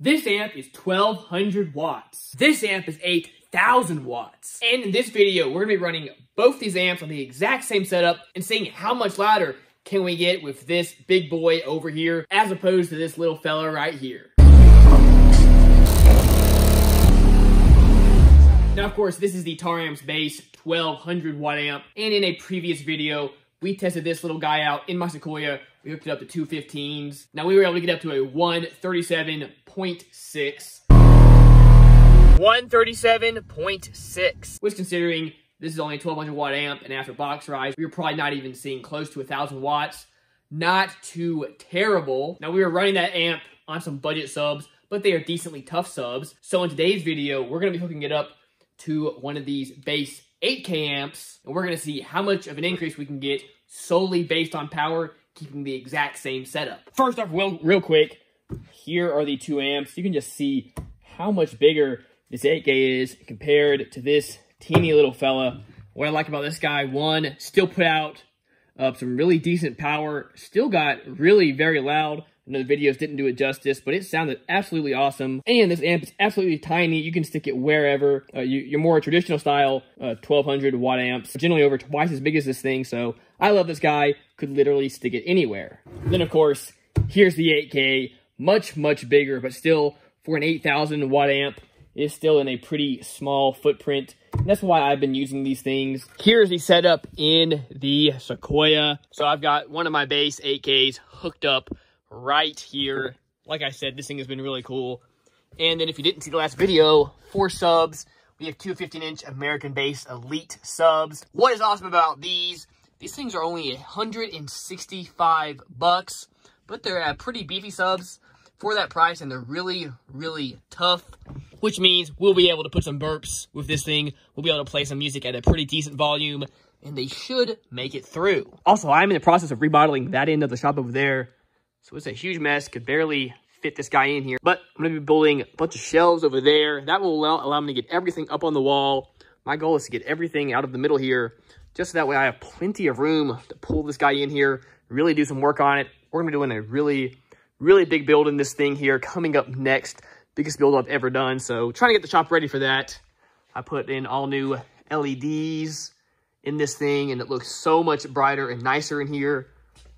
This amp is 1200 watts. This amp is 8000 watts. And in this video, we're gonna be running both these amps on the exact same setup and seeing how much louder can we get with this big boy over here as opposed to this little fella right here. Now, of course, this is the Taramps Bass 1200 watt amp. And in a previous video, we tested this little guy out in my Sequoia. We hooked it up to two 15s. Now, we were able to get up to a 137.6. 137.6. Which, considering this is only a 1200 watt amp, and after box rise, we were probably not even seeing close to a 1,000 watts. Not too terrible. Now, we were running that amp on some budget subs, but they are decently tough subs. So in today's video, we're going to be hooking it up to one of these Bass 8K amps, and we're going to see how much of an increase we can get solely based on power, keeping the exact same setup. First off, real, real quick, here are the two amps. You can just see how much bigger this 8K is compared to this teeny little fella. What I like about this guy, one, still put out uh, some really decent power, still got really very loud, know the videos didn't do it justice, but it sounded absolutely awesome. And this amp is absolutely tiny. You can stick it wherever. Uh, you, your more traditional style uh, 1200 watt amps, generally over twice as big as this thing. So I love this guy. Could literally stick it anywhere. Then, of course, here's the 8K. Much, much bigger, but still for an 8000 watt amp, is still in a pretty small footprint. And that's why I've been using these things. Here's the setup in the Sequoia. So I've got one of my Bass 8Ks hooked up right here. Like I said, this thing has been really cool. And then if you didn't see the last video, four subs. We have two 15-inch American Bass Elite subs. What is awesome about these, these things are only 165 bucks, but they're uh, pretty beefy subs for that price, and they're really, really tough, which means we'll be able to put some burps with this thing. We'll be able to play some music at a pretty decent volume, and they should make it through. Also, I'm in the process of remodeling that end of the shop over there so it's a huge mess, could barely fit this guy in here. But I'm to be building a bunch of shelves over there. That will allow, allow me to get everything up on the wall. My goal is to get everything out of the middle here, just so that way I have plenty of room to pull this guy in here, really do some work on it. We're to be doing a really, really big build in this thing here coming up next. Biggest build I've ever done. So trying to get the shop ready for that. I put in all new LEDs in this thing, and it looks so much brighter and nicer in here.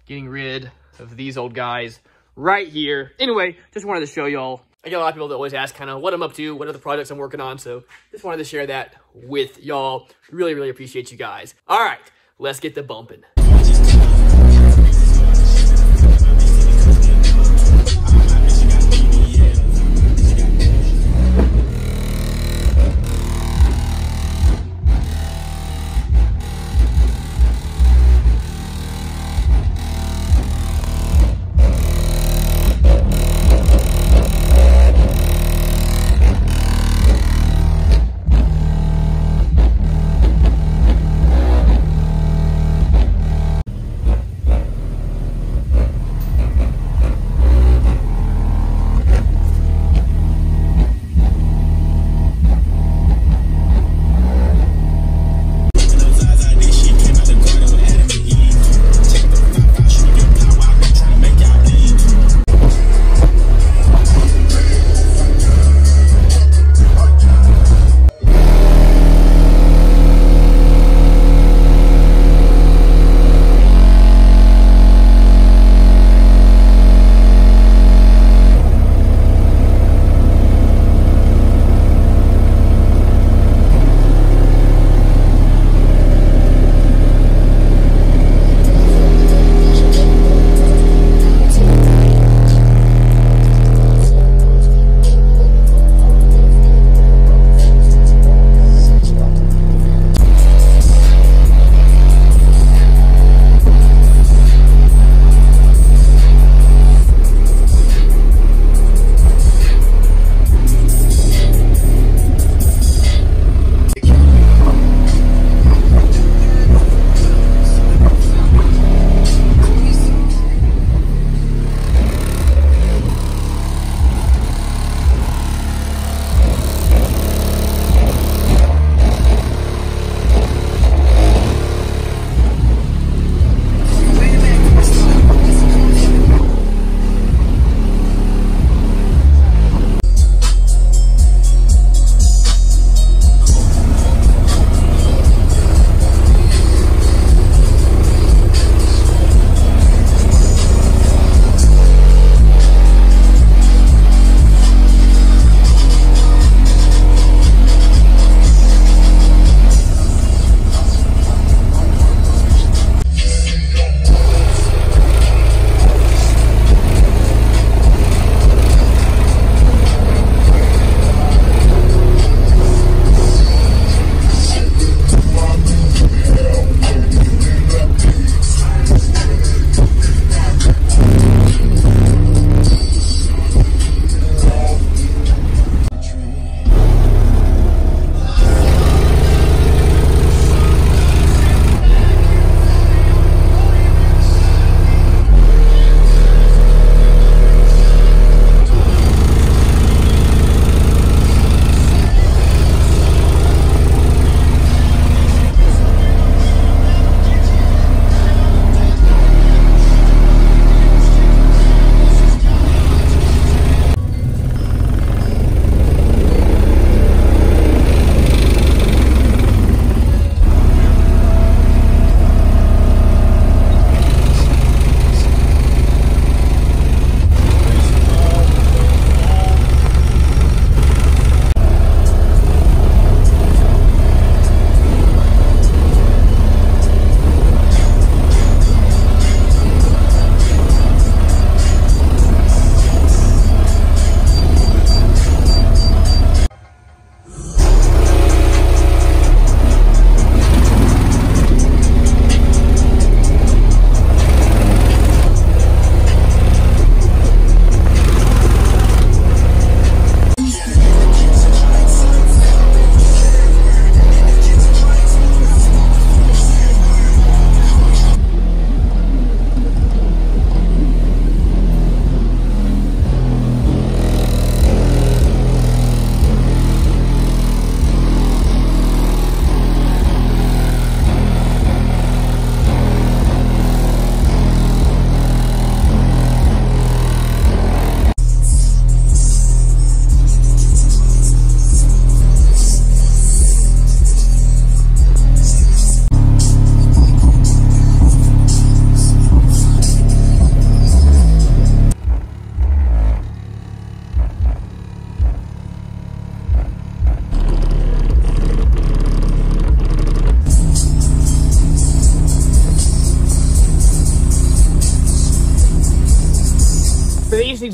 Getting rid of these old guys right here. Anyway, just wanted to show y'all. I get a lot of people that always ask kind of what I'm up to, what are the projects I'm working on. So just wanted to share that with y'all. Really, really appreciate you guys. All right, let's get the bumping.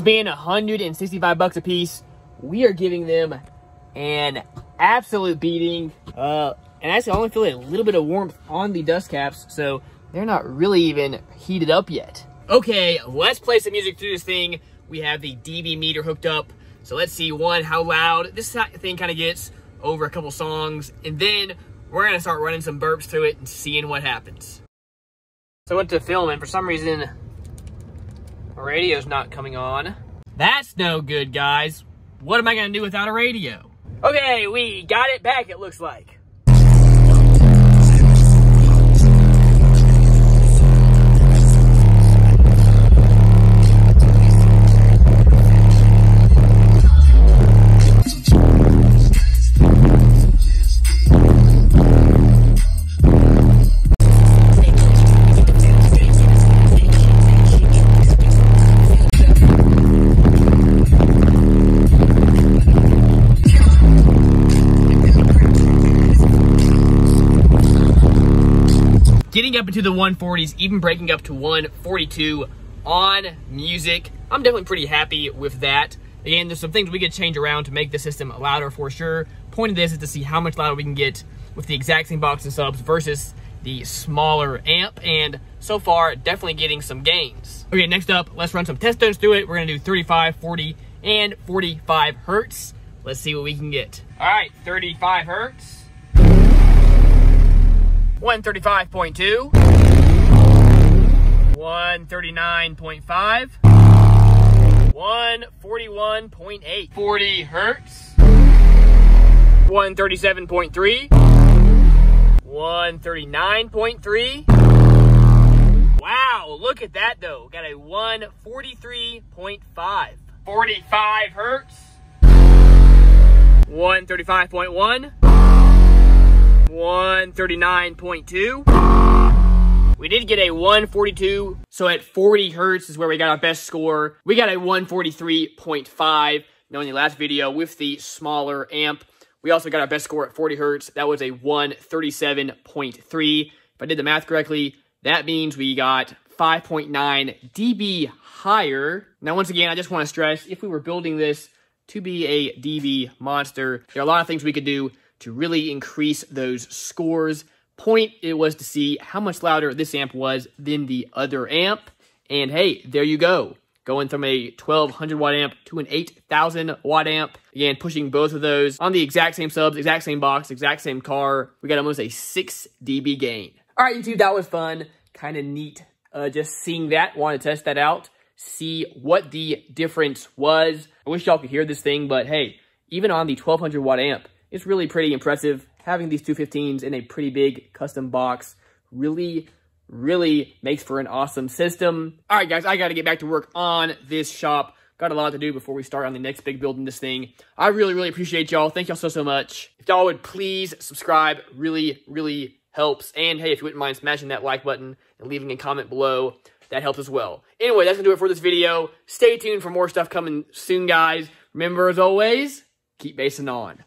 Being 165 bucks a piece, we are giving them an absolute beating. Uh, and actually, I only feel a little bit of warmth on the dust caps, so they're not really even heated up yet. Okay, let's play some music through this thing. We have the dB meter hooked up. So let's see, one, how loud this thing kind of gets over a couple songs. And then we're going to start running some burps through it and seeing what happens. So I went to film, and for some reason, my radio's not coming on. That's no good, guys. What am I to do without a radio? Okay, we got it back, it looks like. Up into the 140s, even breaking up to 142 on music. I'm definitely pretty happy with that. Again, there's some things we could change around to make the system louder for sure. Point of this is to see how much louder we can get with the exact same box and subs versus the smaller amp. And so far, definitely getting some gains. Okay, next up, let's run some test tones through it. We're gonna do 35, 40, and 45 hertz. Let's see what we can get. All right, 35 hertz. 135.2, 139.5, 141.8, 40 hertz, 137.3, 139.3. Wow, look at that though. Got a 143.5. 45 hertz, 135.1. 139.2. We did get a 142, so at 40 hertz is where we got our best score. We got a 143.5. Now in the last video with the smaller amp, we also got our best score at 40 hertz. That was a 137.3. If I did the math correctly, that means we got 5.9 dB higher. Now, once again, I just want to stress, if we were building this to be a dB monster, there are a lot of things we could do to really increase those scores. Point it was to see how much louder this amp was than the other amp. And hey, there you go. Going from a 1200 watt amp to an 8000 watt amp. Again, pushing both of those on the exact same subs, exact same box, exact same car. We got almost a 6 dB gain. All right, YouTube, that was fun. Kind of neat uh, just seeing that. Want to test that out. See what the difference was. I wish y'all could hear this thing, but hey, even on the 1200 watt amp, it's really pretty impressive. Having these 215s in a pretty big custom box really, really makes for an awesome system. All right, guys, I got to get back to work on this shop. Got a lot to do before we start on the next big build in this thing. I really, really appreciate y'all. Thank y'all so, so much. If y'all would please subscribe, really, really helps. And hey, if you wouldn't mind smashing that like button and leaving a comment below, that helps as well. Anyway, that's going to do it for this video. Stay tuned for more stuff coming soon, guys. Remember, as always, keep basing on.